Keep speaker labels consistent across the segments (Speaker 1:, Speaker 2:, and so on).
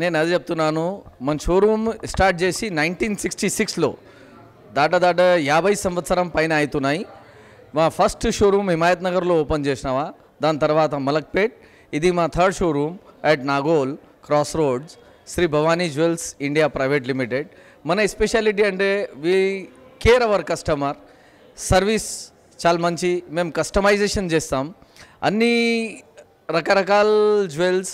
Speaker 1: నేను అది చెప్తున్నాను. మన షోరూమ్ స్టార్ట్ చేసి నైన్టీన్ సిక్స్టీ సిక్స్లో దాట దాట యాభై సంవత్సరం పైన అవుతున్నాయి. మా ఫస్ట్ షోరూమ్ హిమాయత్ నగర్లో ఓపెన్ చేసినావా? దాని తర్వాత మలక్పేట్. ఇది మా third showroom at Nagole cross roads Shri Bhavani jewels India private limited. మన స్పెషాలిటీ అంటే we care our customer service చాలా మంచి. మేము కస్టమైజేషన్ చేస్తాం. అన్ని రకరకాల జ్యువెల్స్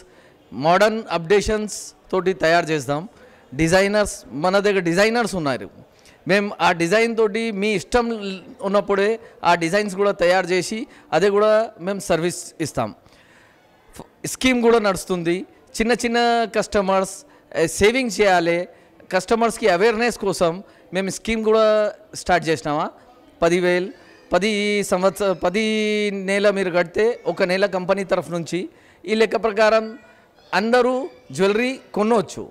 Speaker 1: మోడర్న్ అప్డేషన్స్ తోటి తయారు చేస్తాం. డిజైనర్స్ మన దగ్గర డిజైనర్స్ ఉన్నారు. మేము ఆ డిజైన్ తోటి మీ ఇష్టం ఉన్నప్పుడే ఆ డిజైన్స్ కూడా తయారు చేసి అదే కూడా మేము సర్వీస్ ఇస్తాం. స్కీమ్ కూడా నడుస్తుంది. చిన్న చిన్న కస్టమర్స్ సేవింగ్ చేయాలి. కస్టమర్స్కి అవేర్నెస్ కోసం మేము స్కీమ్ కూడా స్టార్ట్ చేసినామా? పదివేలు పది సంవత్సర పది నెల మీరు కడితే ఒక నెల కంపెనీ తరఫు నుంచి. ఈ లెక్క ప్రకారం అందరూ జ్యువెలరీ కొనవచ్చు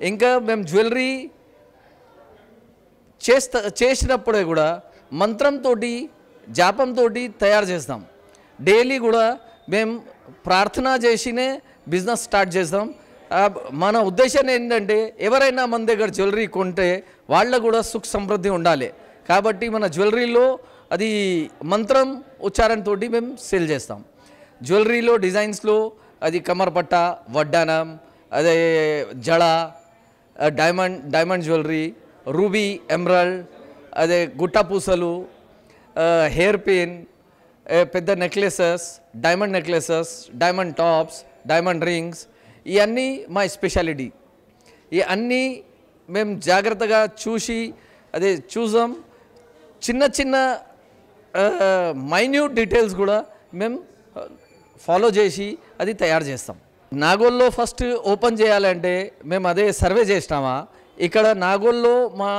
Speaker 1: ఇంకా మేము జ్యువెలరీ చేస్తా చేసినప్పుడే కూడా మంత్రంతో జాపంతో తయారు చేస్తాం. డైలీ కూడా మేము ప్రార్థన చేసినే బిజినెస్ స్టార్ట్ చేస్తాం. మన ఉద్దేశం ఏంటంటే ఎవరైనా మన దగ్గర జ్యువెలరీ కొంటే వాళ్ళకు కూడా సుఖ సమృద్ధి ఉండాలి. కాబట్టి మన జ్యువెలరీలో అది మంత్రం ఉచ్చారణతోటి మేము సేల్ చేస్తాం. జ్యువెలరీలో డిజైన్స్లో అది కమర్పట్ట వడ్డానం అదే జడ diamond diamond jewellery ruby emerald అదే గుట్ట పూసలు హెయిర్ పిన్ పెద్ద necklaces diamond necklaces diamond tops diamond rings ఇవన్నీ మా స్పెషాలిటీ. ఈ అన్నీ మేము జాగ్రత్తగా చూసి అదే చూసాం. చిన్న చిన్న మైన్యూట్ డీటెయిల్స్ కూడా మేము ఫాలో చేసి అది తయారు చేస్తాం. నాగోల్లో ఫస్ట్ ఓపెన్ చేయాలంటే మేము అదే సర్వే చేసినామా? ఇక్కడ నాగోల్లో మా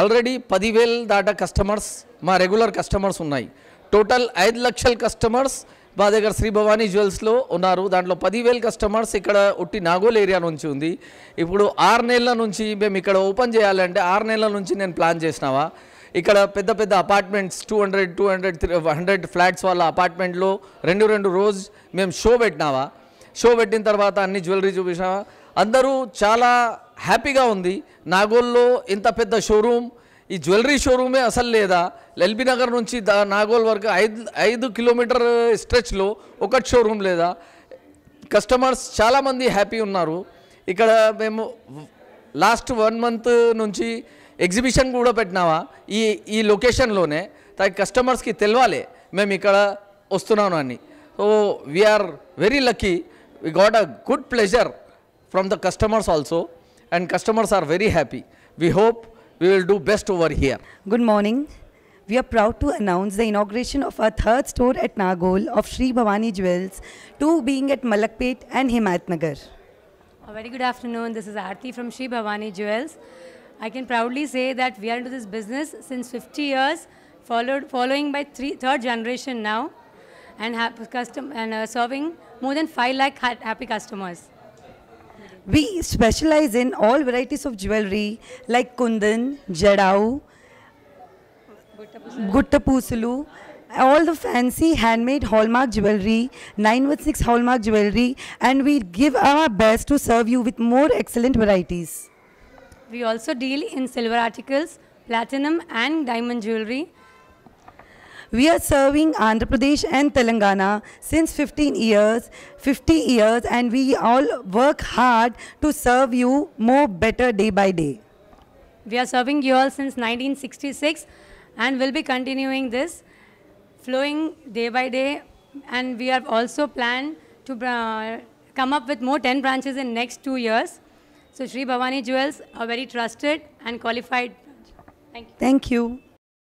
Speaker 1: ఆల్రెడీ పదివేల దాటా కస్టమర్స్ మా రెగ్యులర్ కస్టమర్స్ ఉన్నాయి. టోటల్ ఐదు లక్షల కస్టమర్స్ మా దగ్గర శ్రీ భవానీ జ్యువెల్స్లో ఉన్నారు. దాంట్లో పదివేల కస్టమర్స్ ఇక్కడ ఉట్టి నాగోల్ ఏరియా నుంచి ఉంది. ఇప్పుడు ఆరు నెలల నుంచి మేము ఇక్కడ ఓపెన్ చేయాలంటే ఆరు నెలల నుంచి నేను ప్లాన్ చేసినావా? ఇక్కడ పెద్ద పెద్ద apartments two hundred two hundred hundred flats వాళ్ళ అపార్ట్మెంట్లో రెండు రెండు రోజు మేము షో పెట్టినావా? షో పెట్టిన తర్వాత అన్ని జ్యువెలరీ చూపించినావా? అందరూ చాలా హ్యాపీగా ఉంది. నాగోల్లో ఇంత పెద్ద షోరూమ్ ఈ జ్యువెలరీ షోరూమే అసలు లేదా? ఎల్బీ నగర్ నుంచి దా నాగోల్ వరకు ఐదు ఐదు కిలోమీటర్ స్ట్రెచ్లో ఒకటి షోరూమ్ లేదా? కస్టమర్స్ చాలామంది హ్యాపీ ఉన్నారు. ఇక్కడ మేము లాస్ట్ వన్ మంత్ నుంచి ఎగ్జిబిషన్ కూడా పెట్టినావా ఈ ఈ లొకేషన్లోనే దానికి కస్టమర్స్కి తెలవాలి మేము ఇక్కడ వస్తున్నాను అని so we are very lucky we got a good pleasure from the customers also and customers are very happy we hope we will do best over here
Speaker 2: Good morning. We are proud to announce the inauguration of our third store at Nagol of Sri Bhavani Jewels, two being at Malakpet and Himayat Nagar.
Speaker 3: A very good afternoon. This is Aarti from Sri Bhavani Jewels. I can proudly say that we are into this business since 50 years, followed following by three, third generation now, and have custom and uh, serving more than 5 lakh ha- happy customers.
Speaker 2: We specialize in all varieties of jewelry like kundan, jadau, guttapusulu, all the fancy handmade hallmark jewelry, 916 hallmark jewelry, and we give our best to serve you with more excellent varieties.
Speaker 3: We also deal in silver articles, platinum, and diamond jewelry.
Speaker 2: We are serving Andhra Pradesh and Telangana since 15 years, 50 years, and we all work hard to serve you more better day by day.
Speaker 3: We are serving you all since 1966 and will be continuing this, flowing day by day. And we have also planned to uh, come up with more 10 branches in next two years. So Sri Bhavani Jewels are very trusted and qualified. Thank you.
Speaker 2: Thank you.